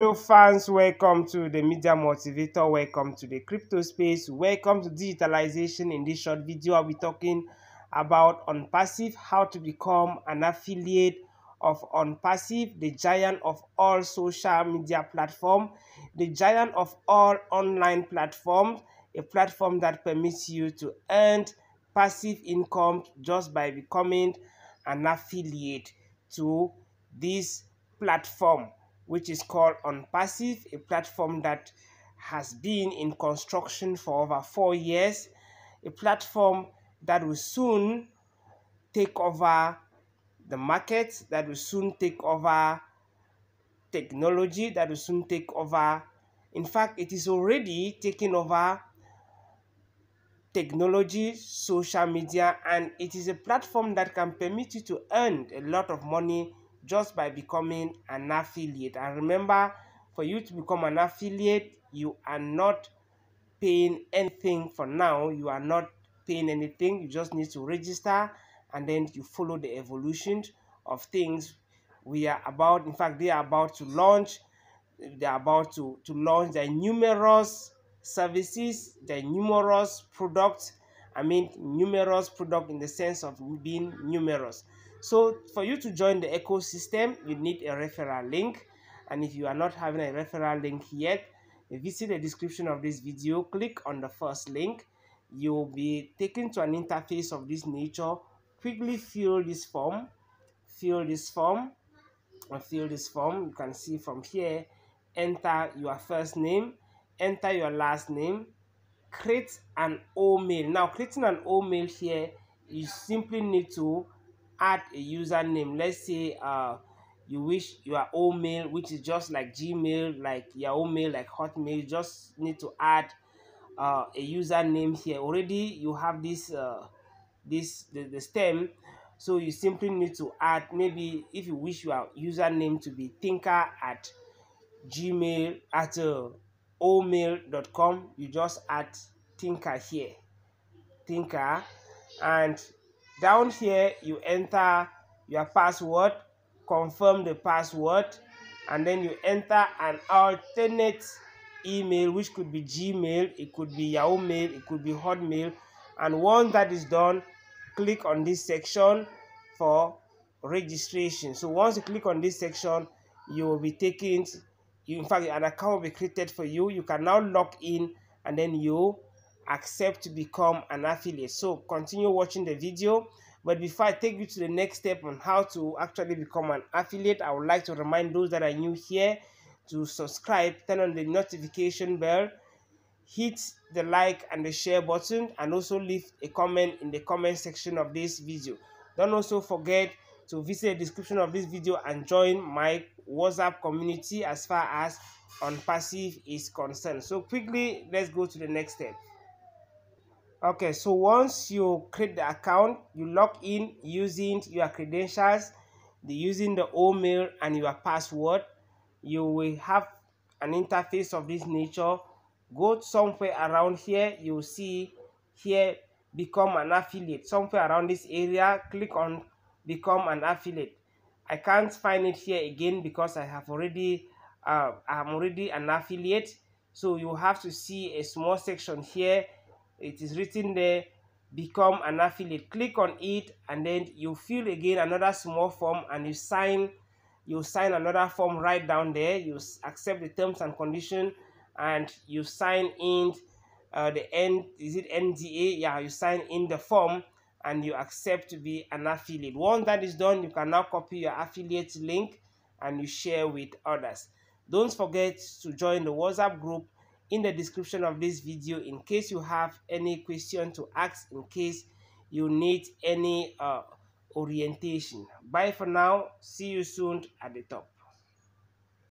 Hello fans, welcome to the Media Motivator, welcome to the crypto space, welcome to digitalization. In this short video, I'll be talking about OnPassive, how to become an affiliate of OnPassive, the giant of all social media platform, the giant of all online platforms, a platform that permits you to earn passive income just by becoming an affiliate to this platform which is called OnPassive, a platform that has been in construction for over four years, a platform that will soon take over the market, that will soon take over technology, that will soon take over. In fact, it is already taking over technology, social media, and it is a platform that can permit you to earn a lot of money just by becoming an affiliate. And remember, for you to become an affiliate, you are not paying anything for now. You are not paying anything. You just need to register and then you follow the evolution of things we are about. In fact, they are about to launch. They are about to, to launch their numerous services, their numerous products. I mean, numerous product in the sense of being numerous. So for you to join the ecosystem, you need a referral link. And if you are not having a referral link yet, visit the description of this video, click on the first link. You'll be taken to an interface of this nature. Quickly fill this form, fill this form, and fill this form. You can see from here, enter your first name, enter your last name, create an O-mail. Now, creating an O-mail here, you simply need to add a username. Let's say uh you wish your own mail which is just like gmail like your own mail like hotmail you just need to add uh, a username here. Already you have this uh, this the, the stem. So you simply need to add maybe if you wish your username to be thinker at gmail at uh, omail.com you just add thinker here. Thinker and down here you enter your password. Confirm the password. And then you enter an alternate email which could be gmail it could be yahoo mail it could be hotmail. And once that is done click on this section for registration. So once you click on this section you will be taken you in fact an account will be created for you. You can now log in and then you accept to become an affiliate. So continue watching the video. But before i take you to the next step on how to actually become an affiliate i would like to remind those that are new here to subscribe turn on the notification bell hit the like and the share button and also leave a comment in the comment section of this video. Don't also forget to visit the description of this video and join my whatsapp community as far as OnPassive is concerned. So quickly let's go to the next step. Okay so once you create the account you log in using your credentials the using the email and your password. You will have an interface of this nature. Go somewhere around here you see here become an affiliate. Somewhere around this area click on become an affiliate i can't find it here again because i have already uh, i'm already an affiliate. So you have to see a small section here. It is written there become an affiliate. Click on it and then you fill again another small form and you sign you sign another form right down there. You accept the terms and condition and you sign in uh, the end is it nda yeah you sign in the form and you accept to be an affiliate. Once that is done you can now copy your affiliate link and you share with others. Don't forget to join the whatsapp group in the description of this video in case you have any question to ask in case you need any uh, orientation. Bye for now. See you soon at the top